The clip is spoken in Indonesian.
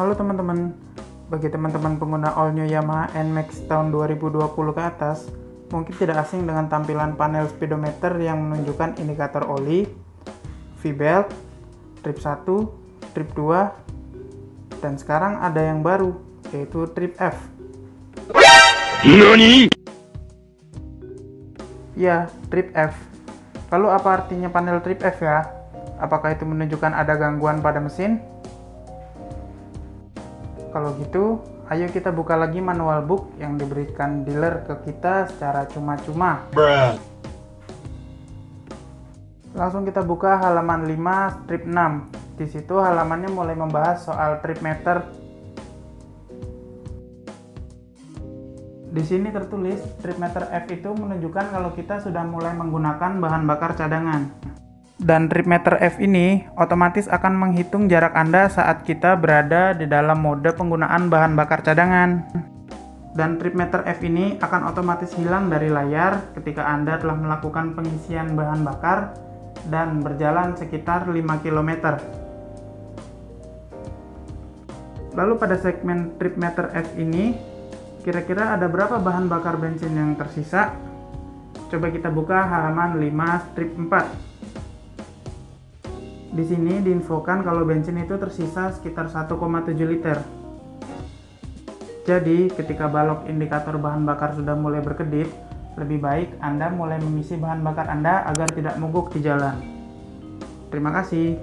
Halo teman-teman, bagi teman-teman pengguna all new Yamaha NMAX tahun 2020 ke atas, mungkin tidak asing dengan tampilan panel speedometer yang menunjukkan indikator oli, V-belt, trip 1, trip 2, dan sekarang ada yang baru, yaitu trip F. NANI? Ya, trip F. Lalu apa artinya panel trip F ya? Apakah itu menunjukkan ada gangguan pada mesin? Kalau gitu, ayo kita buka lagi manual book yang diberikan dealer ke kita secara cuma-cuma. Langsung kita buka halaman 5 strip 6. Di situ halamannya mulai membahas soal trip meter. Di sini tertulis trip meter F itu menunjukkan kalau kita sudah mulai menggunakan bahan bakar cadangan. Dan trip meter F ini otomatis akan menghitung jarak Anda saat kita berada di dalam mode penggunaan bahan bakar cadangan. Dan trip meter F ini akan otomatis hilang dari layar ketika Anda telah melakukan pengisian bahan bakar dan berjalan sekitar 5 km. Lalu pada segmen trip meter F ini, kira-kira ada berapa bahan bakar bensin yang tersisa? Coba kita buka halaman 5 strip 4. Di sini diinfokan kalau bensin itu tersisa sekitar 1,7 liter. Jadi, ketika balok indikator bahan bakar sudah mulai berkedip, lebih baik Anda mulai mengisi bahan bakar Anda agar tidak mogok di jalan. Terima kasih.